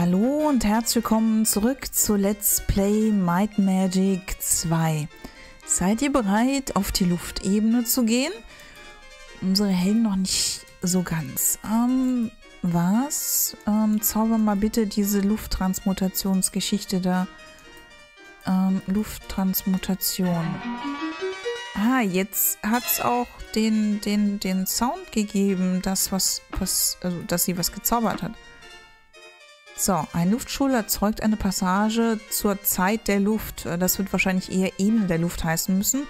Hallo und herzlich willkommen zurück zu Let's Play Might Magic 2. Seid ihr bereit, auf die Luftebene zu gehen? Unsere Helden noch nicht so ganz. Ähm, was? Ähm, zauber mal bitte diese Lufttransmutationsgeschichte da. Ähm, Lufttransmutation. Ah, jetzt hat es auch den, den, den Sound gegeben, das was, was, also, dass sie was gezaubert hat. So, ein Luftschul erzeugt eine Passage zur Zeit der Luft. Äh, das wird wahrscheinlich eher Ebene der Luft heißen müssen.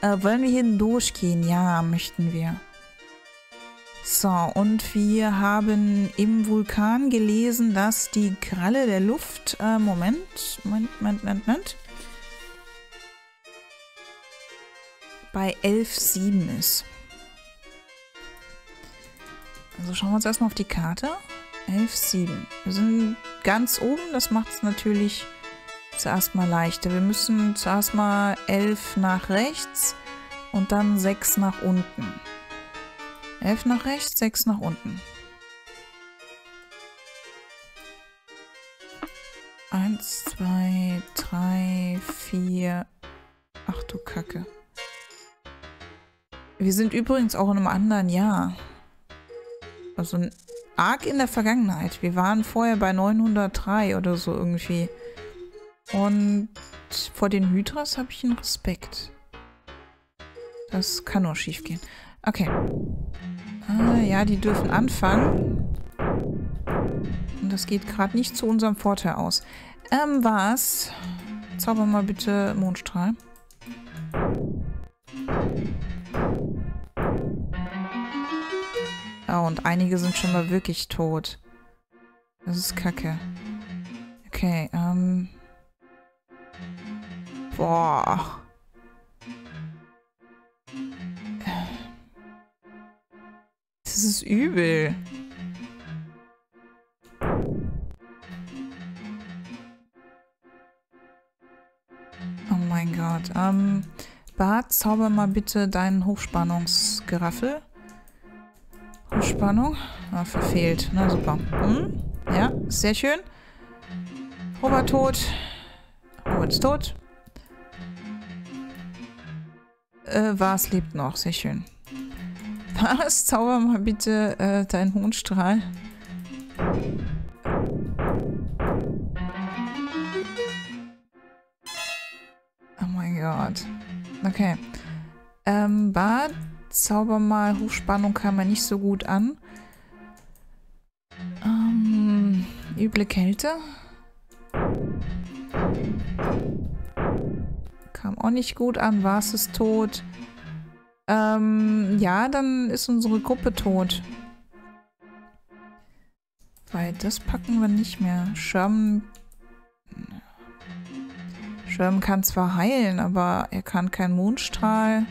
Äh, wollen wir hier durchgehen? Ja, möchten wir. So, und wir haben im Vulkan gelesen, dass die Kralle der Luft, äh, Moment, Moment, Moment, Moment, Moment, bei 11,7 ist. Also schauen wir uns erstmal auf die Karte. 11,7. Wir sind ganz oben, das macht es natürlich zuerst mal leichter. Wir müssen zuerst mal 11 nach rechts und dann 6 nach unten. 11 nach rechts, 6 nach unten. Eins, zwei, drei, vier. Ach du Kacke. Wir sind übrigens auch in einem anderen Jahr. Also arg in der Vergangenheit. Wir waren vorher bei 903 oder so irgendwie. Und vor den Hydras habe ich einen Respekt. Das kann nur schief gehen. Okay. Ah, ja, die dürfen anfangen. Und das geht gerade nicht zu unserem Vorteil aus. Ähm, was? Zauber mal bitte Mondstrahl. Oh, und einige sind schon mal wirklich tot. Das ist kacke. Okay, ähm... Boah. Das ist übel. Oh mein Gott. Ähm, Bart, zauber mal bitte deinen Hochspannungsgeraffel. Spannung. Ah, verfehlt. Na super. Hm? Ja, sehr schön. Robert tot. Robert ist tot. Äh, was lebt noch? Sehr schön. Was? Zauber mal bitte äh, deinen Hohnstrahl. Oh mein Gott. Okay. Ähm, Bart Zauber mal. Hochspannung kam mir nicht so gut an. Ähm, üble Kälte. Kam auch nicht gut an. War es tot? Ähm, ja, dann ist unsere Gruppe tot. Weil das packen wir nicht mehr. Sherman... Sherman kann zwar heilen, aber er kann keinen Mondstrahl...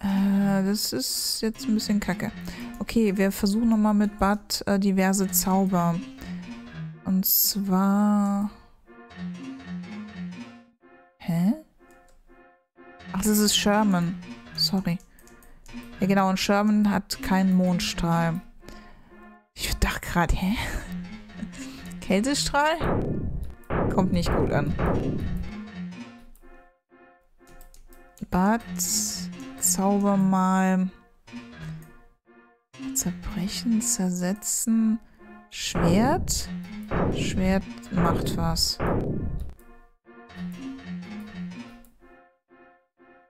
Äh, das ist jetzt ein bisschen kacke. Okay, wir versuchen nochmal mit Bad äh, diverse Zauber. Und zwar... Hä? Ach, das ist Sherman. Sorry. Ja genau, und Sherman hat keinen Mondstrahl. Ich dachte gerade, hä? Kältestrahl? Kommt nicht gut an. Bad Zauber mal zerbrechen, zersetzen. Schwert? Schwert macht was.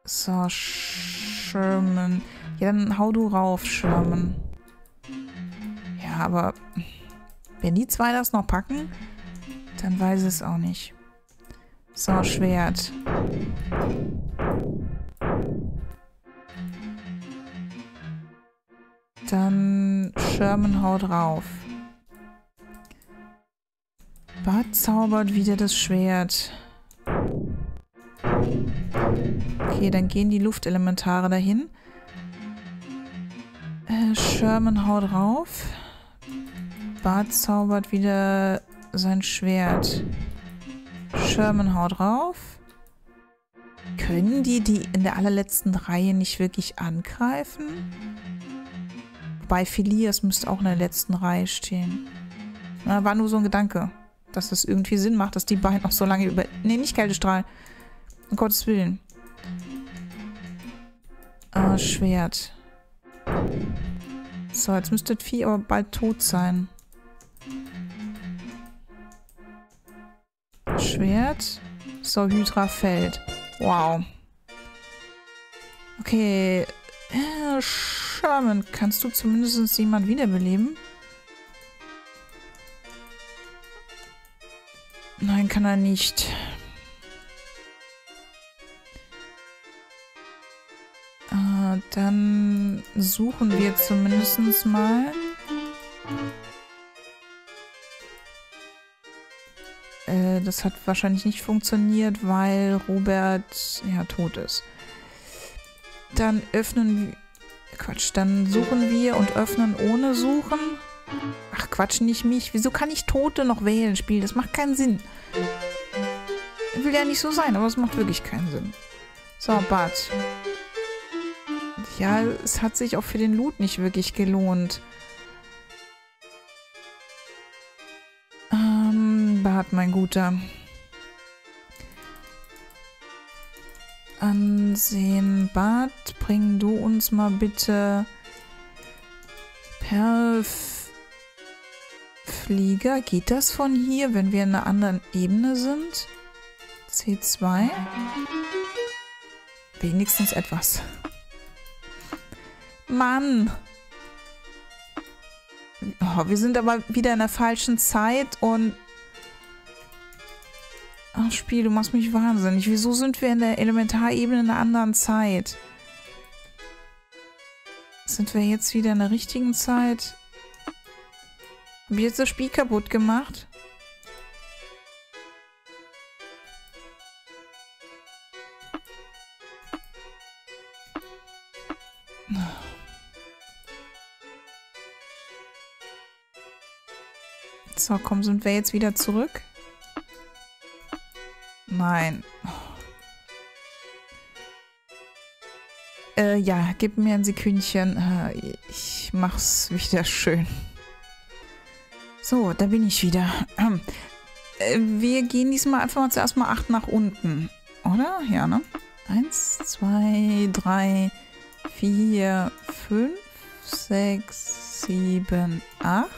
So, Sherman. Ja, dann hau du rauf, Sherman. Ja, aber wenn die zwei das noch packen, dann weiß es auch nicht. So, Schwert. Dann Sherman haut drauf. Bart zaubert wieder das Schwert. Okay, dann gehen die Luftelementare dahin. Äh, Sherman haut drauf. Bart zaubert wieder sein Schwert. Sherman haut drauf. Können die die in der allerletzten Reihe nicht wirklich angreifen? Wobei Philias müsste auch in der letzten Reihe stehen. Na, war nur so ein Gedanke, dass das irgendwie Sinn macht, dass die beiden auch so lange über... Nee, nicht Kältestrahl. Um Gottes Willen. Ah, Schwert. So, jetzt müsste das Vieh aber bald tot sein. Schwert. So, Hydra fällt. Wow. Okay. Äh, Sherman, kannst du zumindest jemand wiederbeleben? Nein, kann er nicht. Äh, dann suchen wir zumindest mal. Äh, das hat wahrscheinlich nicht funktioniert, weil Robert ja tot ist. Dann öffnen wir... Quatsch, dann suchen wir und öffnen ohne Suchen. Ach Quatsch, nicht mich. Wieso kann ich Tote noch wählen, Spiel? Das macht keinen Sinn. Will ja nicht so sein, aber es macht wirklich keinen Sinn. So, Bart. Ja, es hat sich auch für den Loot nicht wirklich gelohnt. Ähm, Bart, mein Guter. Ansehen, Bart, bring du uns mal bitte Perlflieger. Geht das von hier, wenn wir in einer anderen Ebene sind? C2. Wenigstens etwas. Mann! Oh, wir sind aber wieder in der falschen Zeit und Spiel, du machst mich wahnsinnig. Wieso sind wir in der Elementarebene in einer anderen Zeit? Sind wir jetzt wieder in der richtigen Zeit? Hab ich jetzt das Spiel kaputt gemacht? So, komm, sind wir jetzt wieder zurück? Nein. Äh, ja, gib mir ein Sekündchen. Äh, ich mach's wieder schön. So, da bin ich wieder. Äh, wir gehen diesmal einfach mal zuerst mal 8 nach unten. Oder? Ja, ne? 1, 2, 3, 4, 5, 6, 7, 8.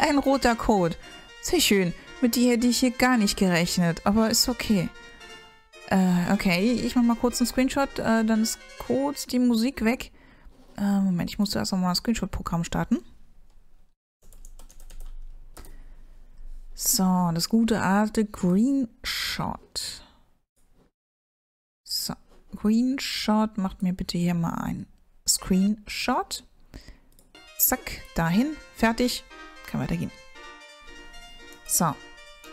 Ein roter Code. Sehr schön. Mit dir hätte ich hier gar nicht gerechnet, aber ist okay. Äh, okay, ich mach mal kurz einen Screenshot, äh, dann ist kurz die Musik weg. Äh, Moment, ich muss erst noch mal ein Screenshot-Programm starten. So, das gute alte Greenshot. So, Greenshot, macht mir bitte hier mal ein Screenshot. Zack, dahin, fertig, kann weitergehen. So.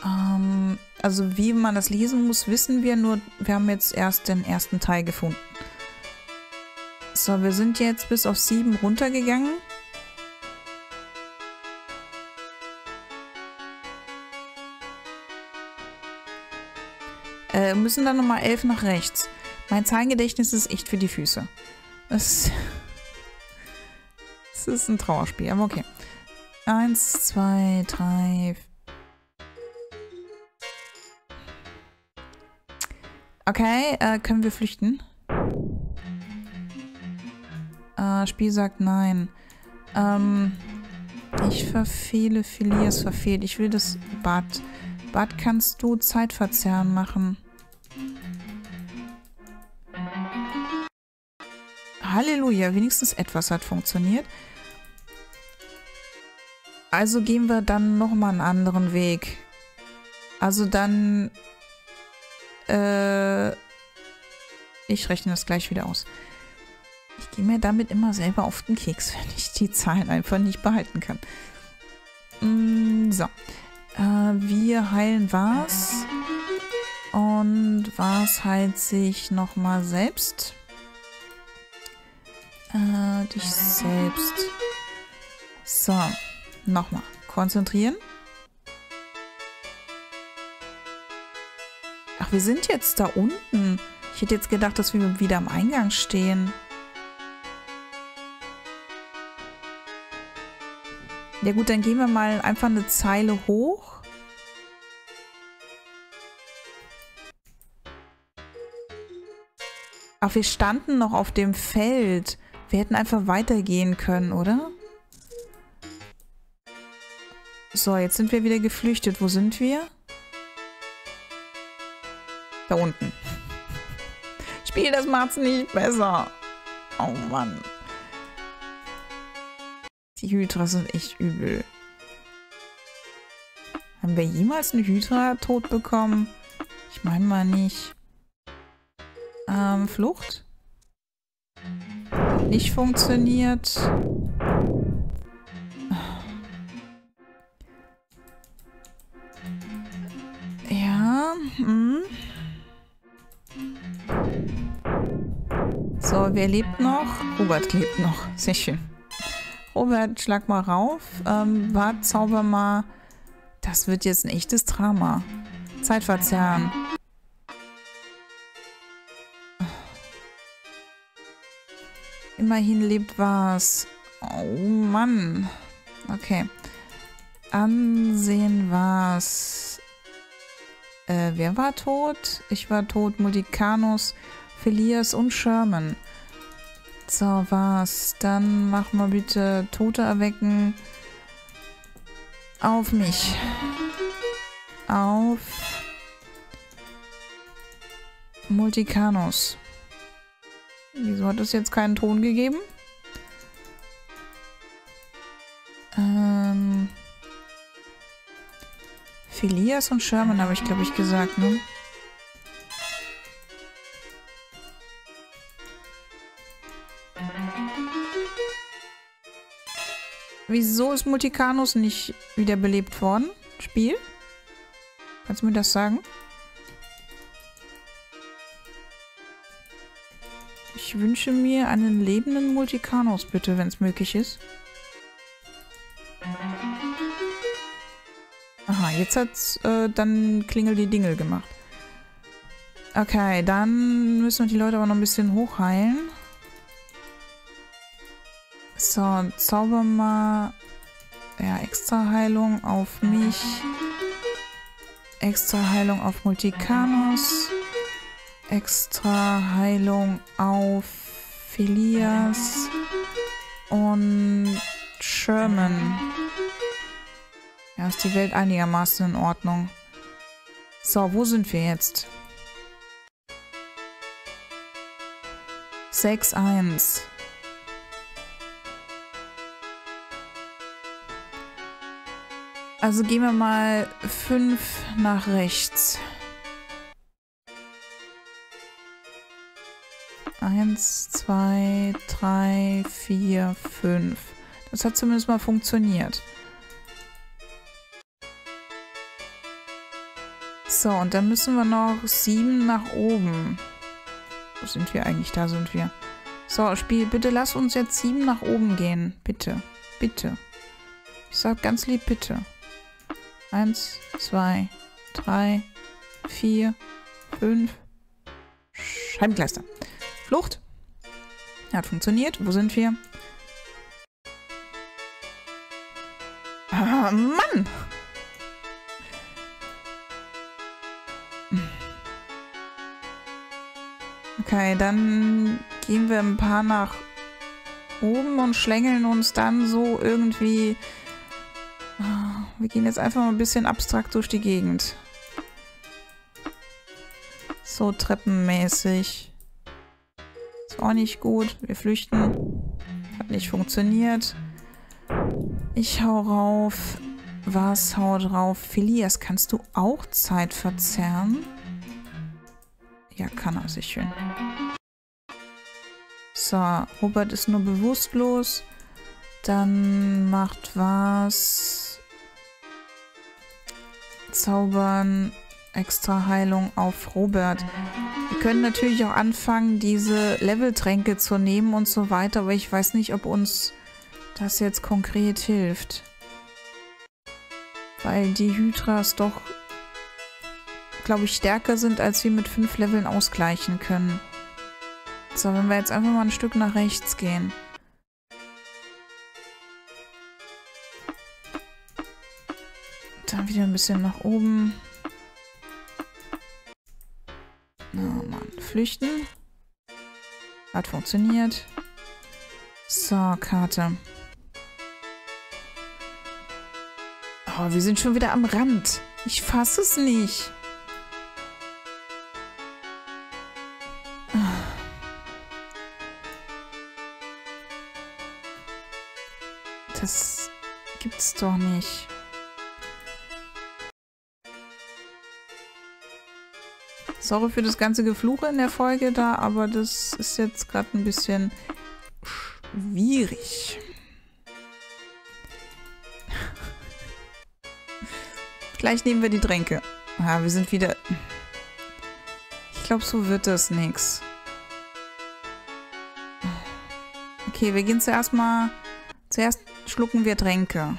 Ähm, also wie man das lesen muss, wissen wir nur, wir haben jetzt erst den ersten Teil gefunden. So, wir sind jetzt bis auf sieben runtergegangen. Äh, müssen dann nochmal elf nach rechts. Mein Zahlengedächtnis ist echt für die Füße. Das ist ein Trauerspiel, aber okay. Eins, zwei, drei, Okay, äh, können wir flüchten? Äh, Spiel sagt nein. Ähm, ich verfehle, Philias verfehlt. Ich will das Bad. Bad kannst du Zeitverzerren machen. Halleluja, wenigstens etwas hat funktioniert. Also gehen wir dann nochmal einen anderen Weg. Also dann äh, ich rechne das gleich wieder aus. Ich gehe mir damit immer selber auf den Keks, wenn ich die Zahlen einfach nicht behalten kann. Mm, so. Äh, wir heilen was. Und was heilt sich nochmal selbst? Äh, dich selbst. So. Nochmal. Konzentrieren. Wir sind jetzt da unten. Ich hätte jetzt gedacht, dass wir wieder am Eingang stehen. Ja gut, dann gehen wir mal einfach eine Zeile hoch. Ach, wir standen noch auf dem Feld. Wir hätten einfach weitergehen können, oder? So, jetzt sind wir wieder geflüchtet. Wo sind wir? Da unten. Spiel, das macht's nicht besser. Oh Mann. Die Hydras sind echt übel. Haben wir jemals eine Hydra tot bekommen? Ich meine mal nicht. Ähm, Flucht? Nicht funktioniert. So, wer lebt noch? Robert lebt noch. Sehr schön. Robert, schlag mal rauf. Ähm, wart, zauber mal. Das wird jetzt ein echtes Drama. Zeitverzerren. Immerhin lebt was. Oh Mann. Okay. Ansehen was. Äh, wer war tot? Ich war tot. Multicanus, Philias und Sherman. So, was? Dann mach mal bitte Tote erwecken. Auf mich. Auf Multicanus. Wieso hat es jetzt keinen Ton gegeben? Ähm. Philias und Sherman habe ich, glaube ich, gesagt, ne? Wieso ist Multicanus nicht wiederbelebt worden? Spiel? Kannst du mir das sagen? Ich wünsche mir einen lebenden Multicanus, bitte, wenn es möglich ist. Aha, jetzt hat's äh, dann Klingel die Dingel gemacht. Okay, dann müssen wir die Leute aber noch ein bisschen hochheilen. So, zauber mal ja, extra Heilung auf mich. Extra Heilung auf Multicanus extra Heilung auf Philias und Sherman. Ja, ist die Welt einigermaßen in Ordnung. So, wo sind wir jetzt? 6-1. Also gehen wir mal 5 nach rechts. Eins, zwei, drei, vier, fünf. Das hat zumindest mal funktioniert. So, und dann müssen wir noch sieben nach oben. Wo sind wir eigentlich? Da sind wir. So, Spiel, bitte lass uns jetzt sieben nach oben gehen. Bitte. Bitte. Ich sag ganz lieb bitte. Eins, zwei, drei, vier, fünf. Scheibenkleister. Flucht. Hat funktioniert. Wo sind wir? Ah, Mann! Okay, dann gehen wir ein paar nach oben und schlängeln uns dann so irgendwie... Ah, wir gehen jetzt einfach mal ein bisschen abstrakt durch die Gegend. So treppenmäßig. Ist auch nicht gut. Wir flüchten. Hat nicht funktioniert. Ich hau rauf. Was haut drauf? Philias, kannst du auch Zeit verzerren? Ja, kann er sich schön. So, Robert ist nur bewusstlos. Dann macht was. Zaubern. Extra Heilung auf Robert. Wir können natürlich auch anfangen, diese Leveltränke zu nehmen und so weiter, aber ich weiß nicht, ob uns das jetzt konkret hilft. Weil die Hydras doch, glaube ich, stärker sind, als wir mit fünf Leveln ausgleichen können. So, wenn wir jetzt einfach mal ein Stück nach rechts gehen. Dann wieder ein bisschen nach oben. Na, oh Mann. Flüchten. Hat funktioniert. So, Karte. Oh, wir sind schon wieder am Rand. Ich fasse es nicht. Das gibt's doch nicht. Sorry für das ganze Gefluche in der Folge da, aber das ist jetzt gerade ein bisschen schwierig. Gleich nehmen wir die Tränke. Ja, wir sind wieder... Ich glaube, so wird das nichts. Okay, wir gehen zuerst mal... Zuerst schlucken wir Tränke.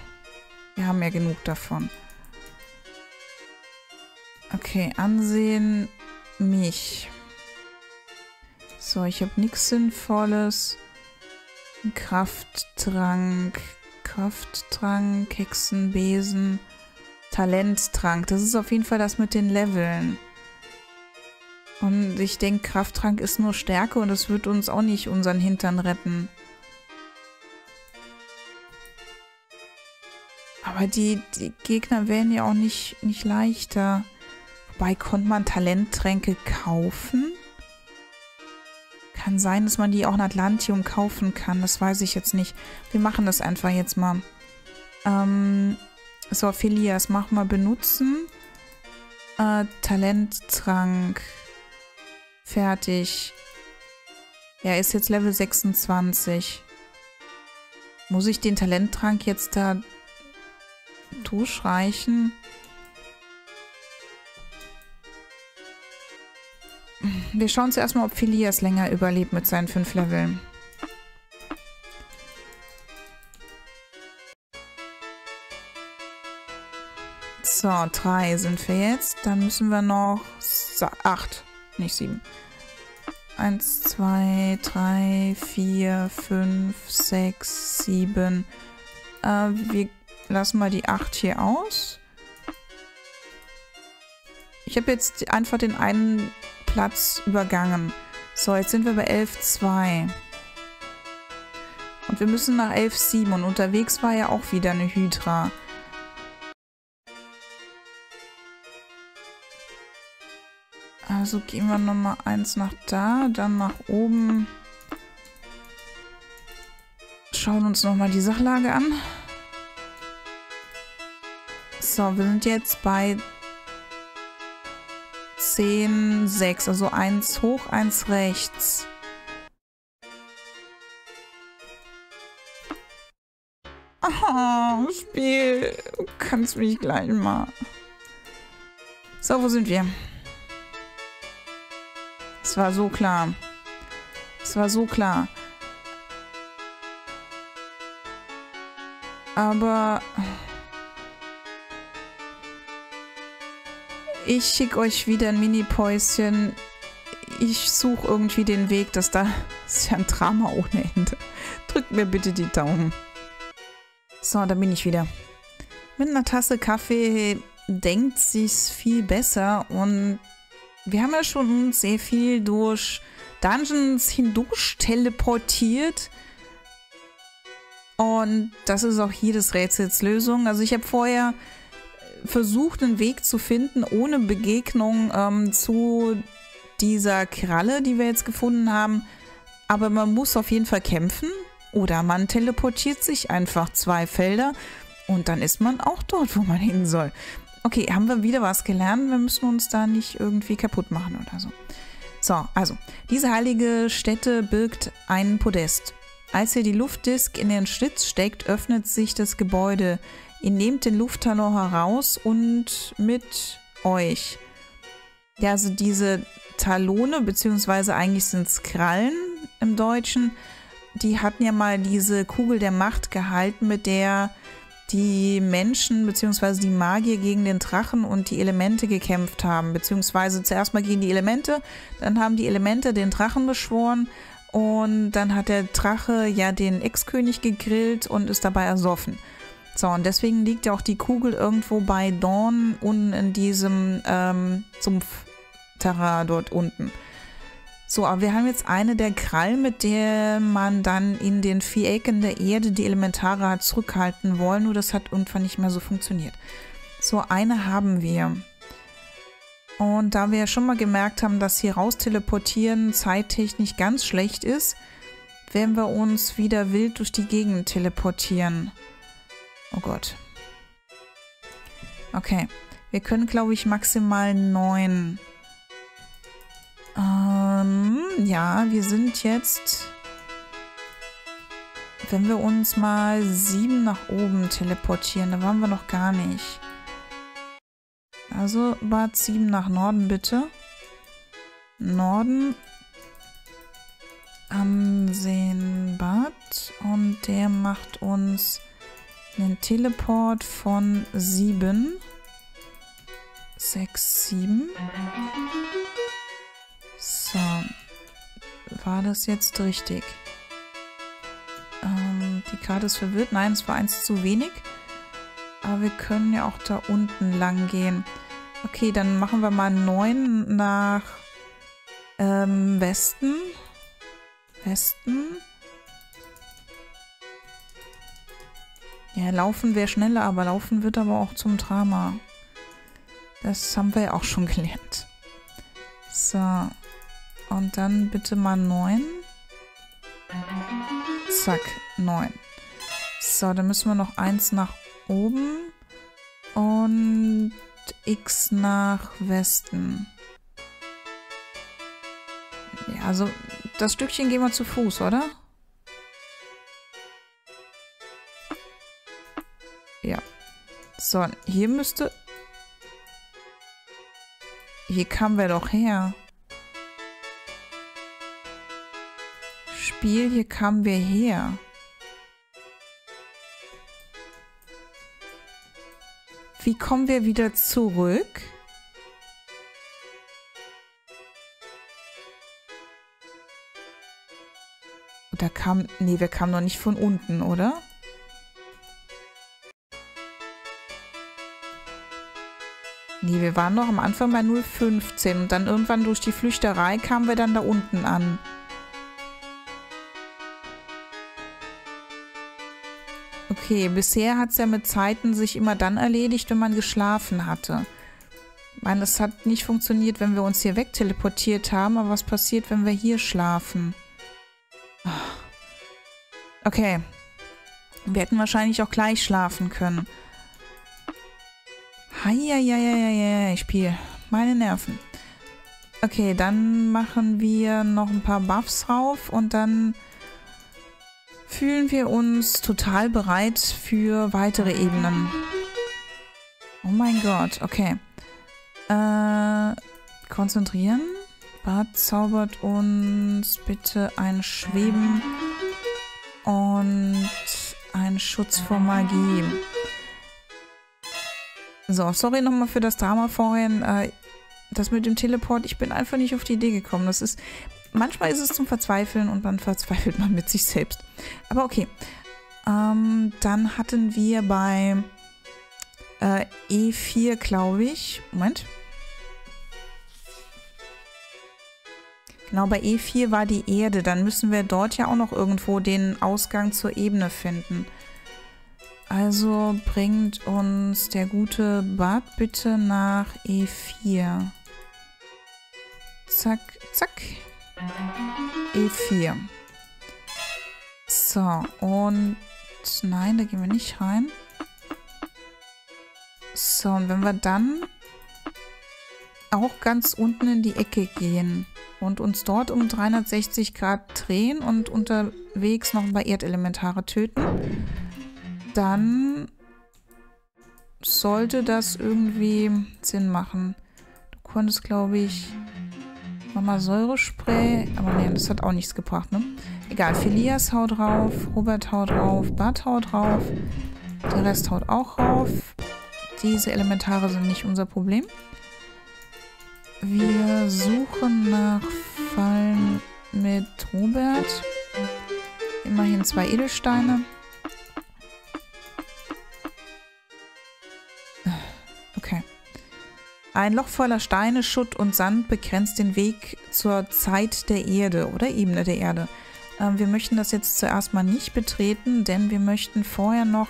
Wir haben ja genug davon. Okay, ansehen mich. So, ich habe nichts Sinnvolles. Krafttrank, Krafttrank, Hexenbesen, Talenttrank. Das ist auf jeden Fall das mit den Leveln. Und ich denke, Krafttrank ist nur Stärke und es wird uns auch nicht unseren Hintern retten. Aber die, die Gegner werden ja auch nicht, nicht leichter. Wobei, konnte man Talenttränke kaufen? Kann sein, dass man die auch in Atlantium kaufen kann. Das weiß ich jetzt nicht. Wir machen das einfach jetzt mal. Ähm, so, Philias, mach mal benutzen. Äh, Talenttrank. Fertig. Er ist jetzt Level 26. Muss ich den Talenttrank jetzt da durchreichen? Wir schauen zuerst mal, ob Philias länger überlebt mit seinen fünf Leveln. So, drei sind wir jetzt. Dann müssen wir noch acht, nicht sieben. Eins, zwei, drei, vier, fünf, sechs, sieben. Äh, wir lassen mal die acht hier aus. Ich habe jetzt einfach den einen Platz übergangen. So, jetzt sind wir bei 11.2. Und wir müssen nach 11.7. Und unterwegs war ja auch wieder eine Hydra. Also gehen wir nochmal eins nach da, dann nach oben. Schauen uns nochmal die Sachlage an. So, wir sind jetzt bei 10, 6. Also 1 hoch, 1 rechts. Oh, Spiel. Du kannst mich gleich mal. So, wo sind wir? Es war so klar. Es war so klar. Aber... Ich schicke euch wieder ein Mini-Päuschen. Ich suche irgendwie den Weg, dass da... Das ist ja ein Drama ohne Ende. Drückt mir bitte die Daumen. So, da bin ich wieder. Mit einer Tasse Kaffee denkt sich's viel besser und wir haben ja schon sehr viel durch Dungeons hindurch teleportiert. Und das ist auch hier des Rätsels Lösung. Also ich habe vorher versucht, einen Weg zu finden, ohne Begegnung ähm, zu dieser Kralle, die wir jetzt gefunden haben. Aber man muss auf jeden Fall kämpfen oder man teleportiert sich einfach zwei Felder und dann ist man auch dort, wo man hin soll. Okay, haben wir wieder was gelernt? Wir müssen uns da nicht irgendwie kaputt machen oder so. So, also, diese heilige Stätte birgt einen Podest. Als ihr die Luftdisk in den Schlitz steckt, öffnet sich das Gebäude. Ihr nehmt den Lufttalon heraus und mit euch. Ja, also diese Talone, beziehungsweise eigentlich sind es Krallen im Deutschen, die hatten ja mal diese Kugel der Macht gehalten, mit der die Menschen bzw. die Magier gegen den Drachen und die Elemente gekämpft haben. Beziehungsweise zuerst mal gegen die Elemente, dann haben die Elemente den Drachen beschworen und dann hat der Drache ja den Ex-König gegrillt und ist dabei ersoffen. So, und deswegen liegt ja auch die Kugel irgendwo bei Dawn unten in diesem ähm, Sumpfterra dort unten. So, aber wir haben jetzt eine der Krallen, mit der man dann in den Vierecken der Erde die Elementare hat zurückhalten wollen. Nur das hat irgendwann nicht mehr so funktioniert. So, eine haben wir. Und da wir ja schon mal gemerkt haben, dass hier raus teleportieren zeittechnisch ganz schlecht ist, werden wir uns wieder wild durch die Gegend teleportieren. Oh Gott. Okay. Wir können, glaube ich, maximal neun ähm, ja, wir sind jetzt... Wenn wir uns mal sieben nach oben teleportieren, da waren wir noch gar nicht. Also Bad 7 nach Norden bitte. Norden. Ansehen-Bad. Und der macht uns einen Teleport von 7. 6, 7. So. War das jetzt richtig? Ähm, die Karte ist verwirrt. Nein, es war eins zu wenig. Aber wir können ja auch da unten lang gehen. Okay, dann machen wir mal 9 nach ähm, Westen. Westen. Ja, laufen wäre schneller, aber laufen wird aber auch zum Drama. Das haben wir ja auch schon gelernt. So. Und dann bitte mal 9. Zack, 9. So, dann müssen wir noch 1 nach oben und X nach Westen. Ja, also das Stückchen gehen wir zu Fuß, oder? So, hier müsste... Hier kamen wir doch her. Spiel, hier kamen wir her. Wie kommen wir wieder zurück? Da kam, nee, wir kamen noch nicht von unten, oder? Nee, wir waren noch am Anfang bei 015 und dann irgendwann durch die Flüchterei kamen wir dann da unten an. Okay, bisher hat es ja mit Zeiten sich immer dann erledigt, wenn man geschlafen hatte. Ich meine, es hat nicht funktioniert, wenn wir uns hier wegteleportiert haben, aber was passiert, wenn wir hier schlafen? Ah. Okay. Wir hätten wahrscheinlich auch gleich schlafen können. Heieieiei, ich spiele meine Nerven. Okay, dann machen wir noch ein paar Buffs rauf und dann fühlen wir uns total bereit für weitere Ebenen. Oh mein Gott, okay. Äh, konzentrieren. Bart zaubert uns bitte ein Schweben und ein Schutz vor Magie. So, sorry nochmal für das Drama vorhin. Äh, das mit dem Teleport, ich bin einfach nicht auf die Idee gekommen. Das ist manchmal ist es zum Verzweifeln und dann verzweifelt man mit sich selbst. Aber okay. Ähm, dann hatten wir bei äh, E4, glaube ich. Moment. Genau, bei E4 war die Erde. Dann müssen wir dort ja auch noch irgendwo den Ausgang zur Ebene finden. Also bringt uns der gute Bart bitte nach E4. Zack, zack. E4. So, und nein, da gehen wir nicht rein. So, und wenn wir dann auch ganz unten in die Ecke gehen und uns dort um 360 Grad drehen und unterwegs noch ein paar Erdelementare töten, dann sollte das irgendwie Sinn machen. Du konntest, glaube ich, Mama Säurespray. Aber nee, das hat auch nichts gebracht, ne? Egal, Philias haut drauf, Robert haut drauf, Bart haut drauf. Der Rest haut auch rauf. Diese Elementare sind nicht unser Problem. Wir suchen nach Fallen mit Robert. Immerhin zwei Edelsteine. Ein Loch voller Steine, Schutt und Sand begrenzt den Weg zur Zeit der Erde oder Ebene der Erde. Ähm, wir möchten das jetzt zuerst mal nicht betreten, denn wir möchten vorher noch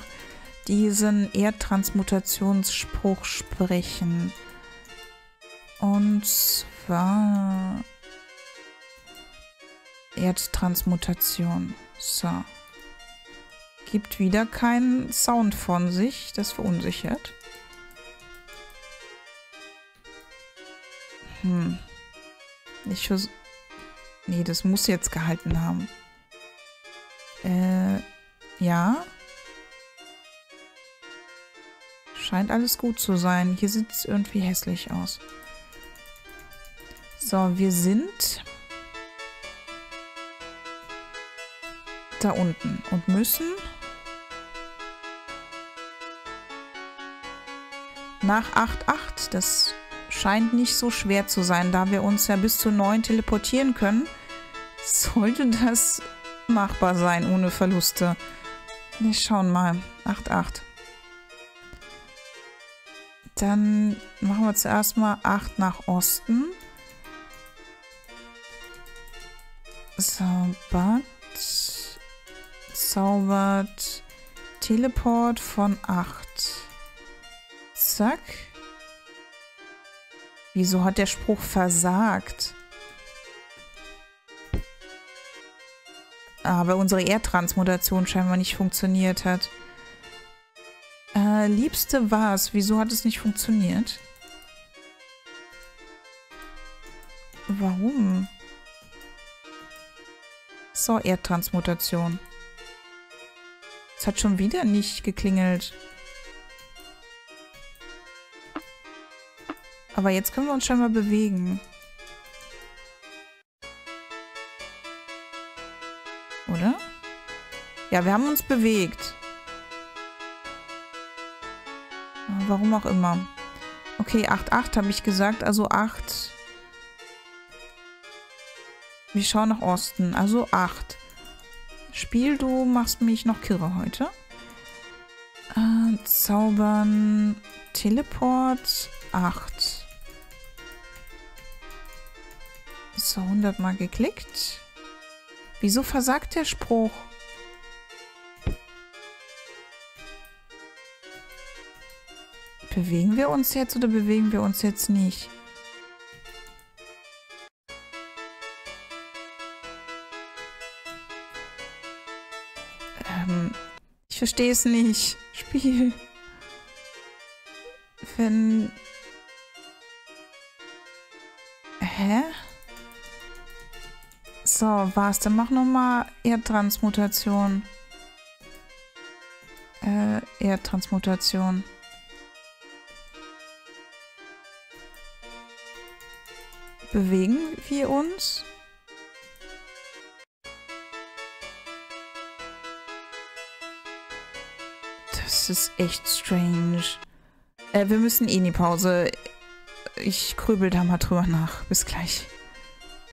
diesen Erdtransmutationsspruch sprechen. Und zwar Erdtransmutation. So. Gibt wieder keinen Sound von sich. Das verunsichert. Hm. Ich vers... Nee, das muss jetzt gehalten haben. Äh, ja. Scheint alles gut zu sein. Hier sieht es irgendwie hässlich aus. So, wir sind da unten und müssen nach 8.8. Das scheint nicht so schwer zu sein, da wir uns ja bis zu 9 teleportieren können. Sollte das machbar sein ohne Verluste. Wir schauen mal. 8.8. Dann machen wir zuerst mal 8 nach Osten. Zaubert. Zaubert. Teleport von 8. Zack. Wieso hat der Spruch versagt? Aber unsere Erdtransmutation scheinbar nicht funktioniert hat. Äh, Liebste was? Wieso hat es nicht funktioniert? Warum? So, Erdtransmutation. Es hat schon wieder nicht geklingelt. Aber jetzt können wir uns schon mal bewegen. Oder? Ja, wir haben uns bewegt. Warum auch immer. Okay, 8-8 habe ich gesagt, also 8. Wir schauen nach Osten, also 8. Spiel, du machst mich noch kirre heute. Äh, zaubern, Teleport, 8. So, 100 Mal geklickt. Wieso versagt der Spruch? Bewegen wir uns jetzt oder bewegen wir uns jetzt nicht? Ähm, ich verstehe es nicht. Spiel. Wenn... Hä? So, was? Dann mach nochmal Erdtransmutation. Äh, Erdtransmutation. Bewegen wir uns? Das ist echt strange. Äh, wir müssen eh in die Pause. Ich grübel da mal drüber nach. Bis gleich.